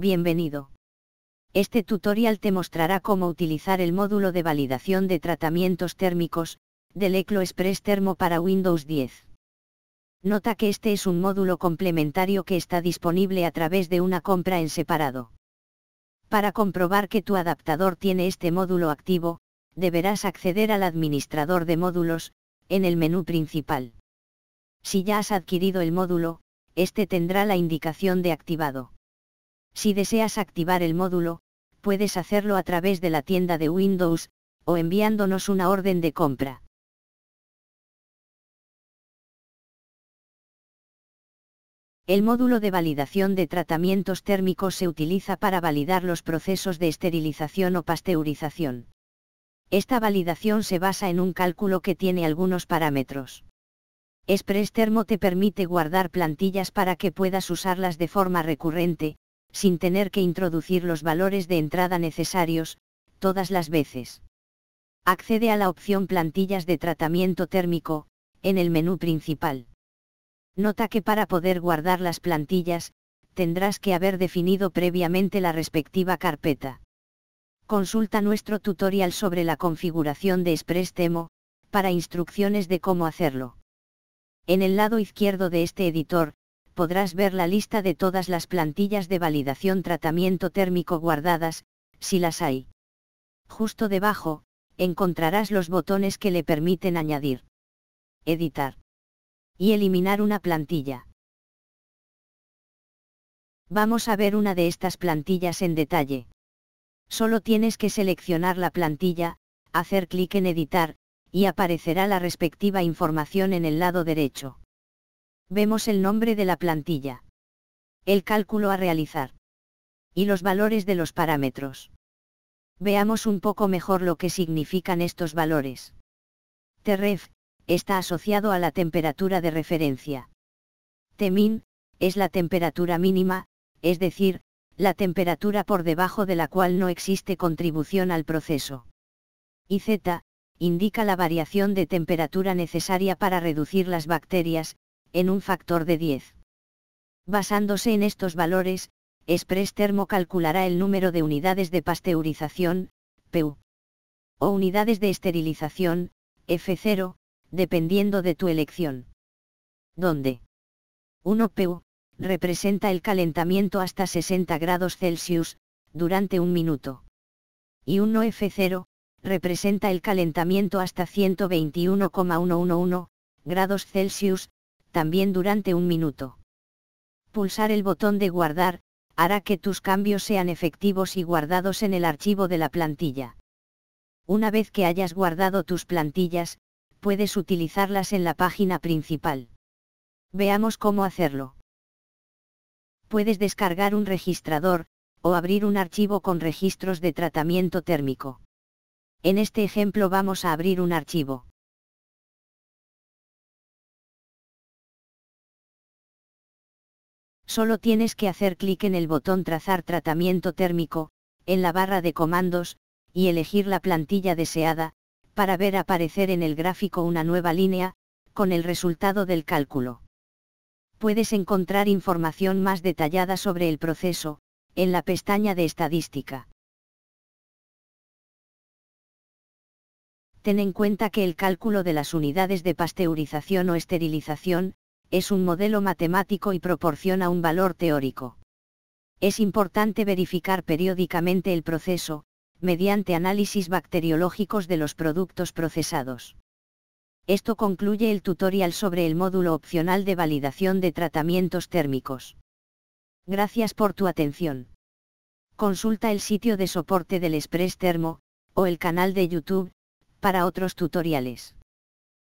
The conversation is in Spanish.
Bienvenido. Este tutorial te mostrará cómo utilizar el módulo de validación de tratamientos térmicos, del Eclo Express Thermo para Windows 10. Nota que este es un módulo complementario que está disponible a través de una compra en separado. Para comprobar que tu adaptador tiene este módulo activo, deberás acceder al administrador de módulos, en el menú principal. Si ya has adquirido el módulo, este tendrá la indicación de activado. Si deseas activar el módulo, puedes hacerlo a través de la tienda de Windows, o enviándonos una orden de compra. El módulo de validación de tratamientos térmicos se utiliza para validar los procesos de esterilización o pasteurización. Esta validación se basa en un cálculo que tiene algunos parámetros. Express Thermo te permite guardar plantillas para que puedas usarlas de forma recurrente, sin tener que introducir los valores de entrada necesarios, todas las veces. Accede a la opción Plantillas de tratamiento térmico, en el menú principal. Nota que para poder guardar las plantillas, tendrás que haber definido previamente la respectiva carpeta. Consulta nuestro tutorial sobre la configuración de Temo, para instrucciones de cómo hacerlo. En el lado izquierdo de este editor, podrás ver la lista de todas las plantillas de validación tratamiento térmico guardadas, si las hay. Justo debajo, encontrarás los botones que le permiten añadir, editar y eliminar una plantilla. Vamos a ver una de estas plantillas en detalle. Solo tienes que seleccionar la plantilla, hacer clic en editar, y aparecerá la respectiva información en el lado derecho vemos el nombre de la plantilla. El cálculo a realizar. Y los valores de los parámetros. Veamos un poco mejor lo que significan estos valores. TREF, está asociado a la temperatura de referencia. TEMIN, es la temperatura mínima, es decir, la temperatura por debajo de la cual no existe contribución al proceso. Y Z, indica la variación de temperatura necesaria para reducir las bacterias, en un factor de 10. Basándose en estos valores, Express Thermo calculará el número de unidades de pasteurización, PU, o unidades de esterilización, F0, dependiendo de tu elección. Donde 1 PU, representa el calentamiento hasta 60 grados Celsius, durante un minuto. Y 1 F0, representa el calentamiento hasta 121,111 grados Celsius, también durante un minuto. Pulsar el botón de guardar, hará que tus cambios sean efectivos y guardados en el archivo de la plantilla. Una vez que hayas guardado tus plantillas, puedes utilizarlas en la página principal. Veamos cómo hacerlo. Puedes descargar un registrador, o abrir un archivo con registros de tratamiento térmico. En este ejemplo vamos a abrir un archivo. Solo tienes que hacer clic en el botón Trazar tratamiento térmico, en la barra de comandos, y elegir la plantilla deseada, para ver aparecer en el gráfico una nueva línea, con el resultado del cálculo. Puedes encontrar información más detallada sobre el proceso, en la pestaña de estadística. Ten en cuenta que el cálculo de las unidades de pasteurización o esterilización, es un modelo matemático y proporciona un valor teórico. Es importante verificar periódicamente el proceso, mediante análisis bacteriológicos de los productos procesados. Esto concluye el tutorial sobre el módulo opcional de validación de tratamientos térmicos. Gracias por tu atención. Consulta el sitio de soporte del Express Thermo, o el canal de YouTube, para otros tutoriales.